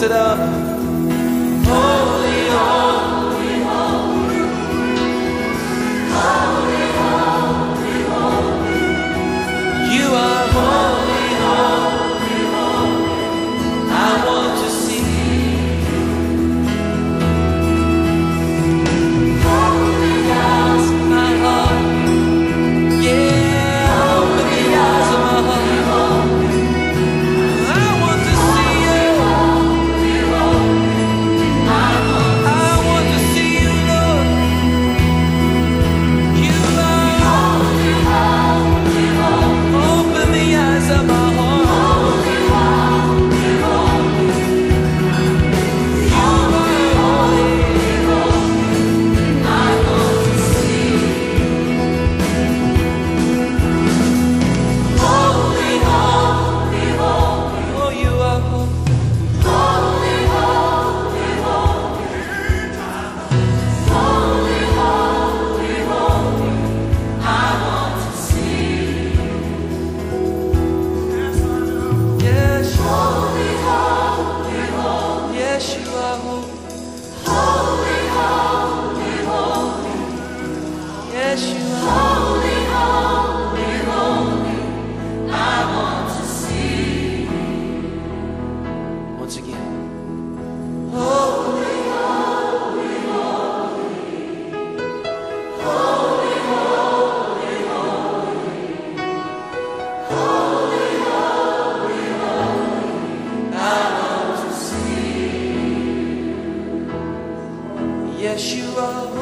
lift up. yes you are.